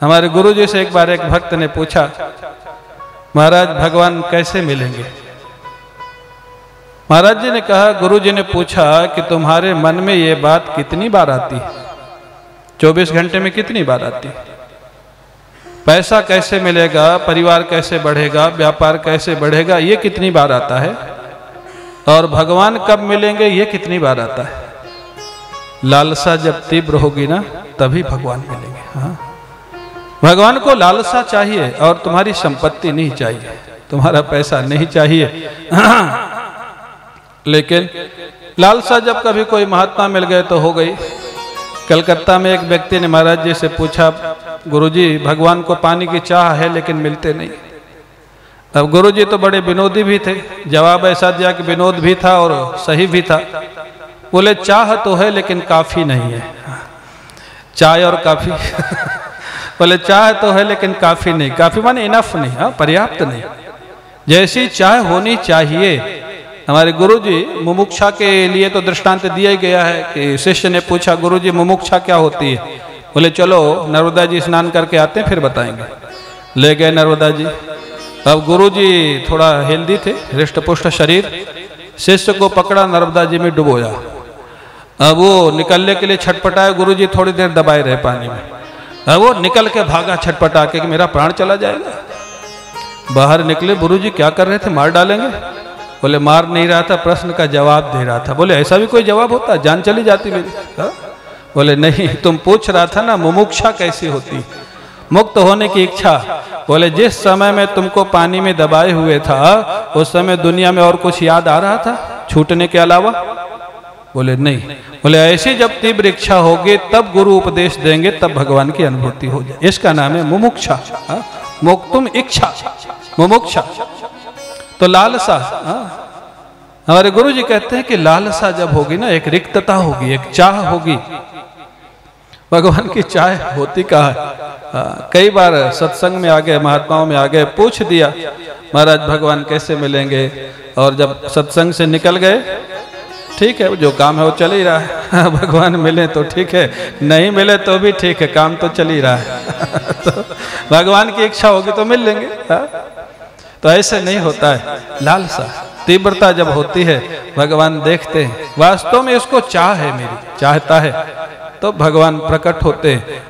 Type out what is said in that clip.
हमारे गुरु जी से एक बार एक भक्त ने पूछा, महाराज, भगवान कैसे मिलेंगे? महाराज जी ने कहा गुरु जी ने पूछा कि तुम्हारे मन में ये बात कितनी बार आती है? चौबीस घंटे में कितनी बार आती है? पैसा कैसे मिलेगा? परिवार कैसे बढ़ेगा? व्यापार कैसे बढ़ेगा? ये कितनी बार आता है? और भगवान कब मिलेंगे? ये कितनी बार आता है? लालसा जब तीव्र होगी ना, तभी भगवान मिलेंगे। हाँ। भगवान को लालसा चाहिए और तुम्हारी संपत्ति नहीं चाहिए। तुम्हारा पैसा नहीं चाहिए। लेकिन लालसा जब कभी कोई महात्मा मिल गए तो हो गई। कलकत्ता में एक व्यक्ति ने महाराज जी से पूछा, गुरुजी, भगवान को पानी की चाह है लेकिन मिलते नहीं। अब गुरुजी तो बड़े विनोदी भी थे। जवाब ऐसा दिया कि विनोद भी था और सही भी था। बोले, चाह तो है लेकिन काफ़ी नहीं है। चाय और काफ़ी। बोले चाय तो है, लेकिन काफ़ी नहीं। काफ़ी माने इनफ नहीं हाँ पर्याप्त नहीं। जैसी चाय होनी चाहिए। हमारे गुरुजी मुमुक्षा के लिए तो दृष्टांत दिया गया है कि शिष्य ने पूछा, गुरुजी, मुमुक्षा क्या होती है? बोले, चलो, नर्मदा जी स्नान करके आते हैं, फिर बताएँगे। ले गए नर्मदा जी। अब गुरुजी थोड़ा हेल्दी थे हृष्ट पुष्ट शरीर। शिष्य को पकड़ा, नर्मदा जी में डुबोया। अब वो निकलने के लिए छटपटाए गुरुजी थोड़ी देर दबाए रहे पानी में। वो निकल के भागा छटपटा के कि मेरा प्राण चला जाएगा। बाहर निकले, गुरुजी क्या कर रहे थे? मार डालेंगे? बोले, मार नहीं रहा था, प्रश्न का जवाब दे रहा था। बोले, ऐसा भी कोई जवाब होता? जान चली जाती मेरी। हा? बोले, नहीं, तुम पूछ रहा था ना, मुमुक्षा कैसी होती? मुक्त होने की इच्छा। बोले, जिस समय में तुमको पानी में दबाए हुए था, उस समय दुनिया में और कुछ याद आ रहा था? छूटने के अलावा? बोले, नहीं। बोले, ऐसी जब तीव्र इच्छा होगी, तब गुरु उपदेश देंगे, तब भगवान की अनुभूति हो जाए। इसका नाम है मुमुक्षा मुक्तुम इच्छा, मुमुक्षा। तो लालसा हमारे गुरु जी कहते हैं कि लालसा जब होगी ना, एक रिक्तता होगी, एक चाह होगी। भगवान की चाह होती कहा है, कई बार सत्संग में आ गए, महात्माओं में आ गए, पूछ दिया, महाराज, भगवान कैसे मिलेंगे? और जब सत्संग से निकल गए ठीक है, जो काम है वो चल ही रहा है। भगवान मिले तो ठीक है, नहीं मिले तो भी ठीक है, काम तो चल ही रहा है। तो भगवान की इच्छा होगी तो मिल लेंगे, हा? तो ऐसे नहीं होता है, लालसा, तीव्रता जब होती है, भगवान देखते हैं, वास्तव में इसको चाह है मेरी, चाहता है तो भगवान प्रकट होते हैं।